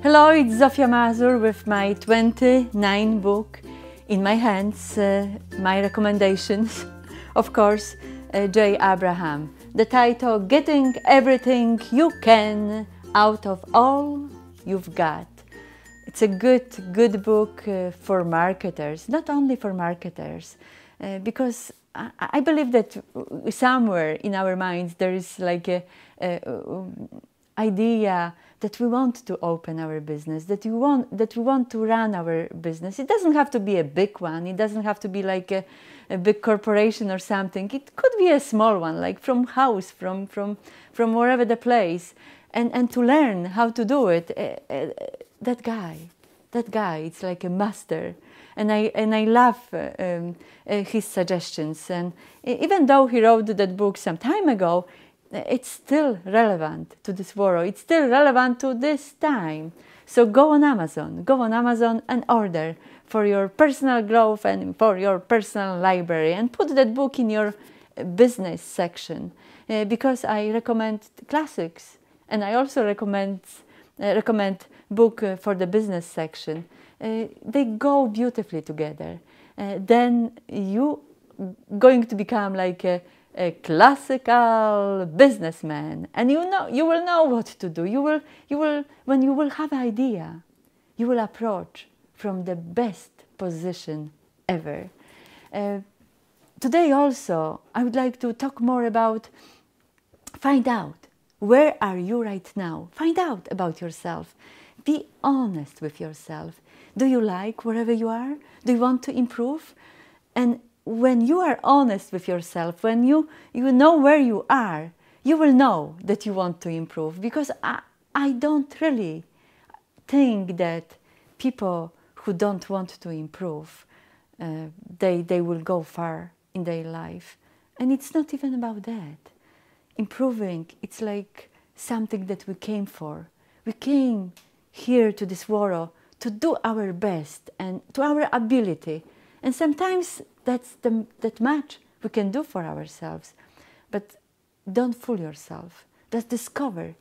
Hello, it's Zofia Mazur with my 29 book in my hands, uh, my recommendations, of course, uh, Jay Abraham. The title, Getting Everything You Can Out of All You've Got. It's a good, good book uh, for marketers, not only for marketers, uh, because I, I, believe that somewhere in our minds there is like a, a, a idea that we want to open our business, that we want that we want to run our business. It doesn't have to be a big one. It doesn't have to be like a, a big corporation or something. It could be a small one, like from house, from from from wherever the place, and and to learn how to do it. Uh, uh, that guy, that guy, it's like a master. And I, and I love uh, um, uh, his suggestions. And even though he wrote that book some time ago, it's still relevant to this world. It's still relevant to this time. So go on Amazon, go on Amazon and order for your personal growth and for your personal library and put that book in your business section uh, because I recommend classics and I also recommend uh, recommend book uh, for the business section. Uh, they go beautifully together. Uh, then you going to become like a a classical businessman. And you know you will know what to do. You will you will when you will have idea you will approach from the best position ever. Uh, today also i would like to talk more about find out where are you right now? Find out about yourself. Be honest with yourself. Do you like wherever you are? Do you want to improve? And when you are honest with yourself, when you, you know where you are, you will know that you want to improve because I, I don't really think that people who don't want to improve, uh, they, they will go far in their life. And it's not even about that. Improving, it's like something that we came for. We came here to this world to do our best and to our ability. And sometimes that's the, that much we can do for ourselves. But don't fool yourself. Just discover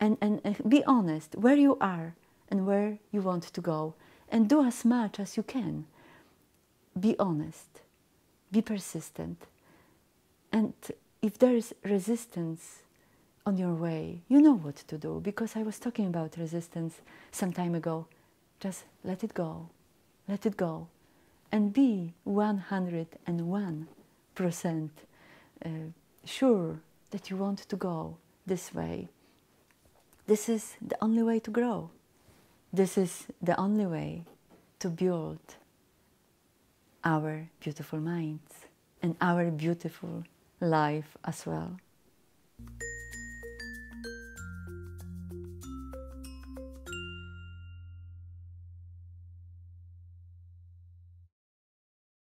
and, and, and be honest where you are and where you want to go. And do as much as you can. Be honest. Be persistent. And if there is resistance on your way, you know what to do because I was talking about resistance some time ago. Just let it go. Let it go and be 101% uh, sure that you want to go this way. This is the only way to grow. This is the only way to build our beautiful minds and our beautiful life as well.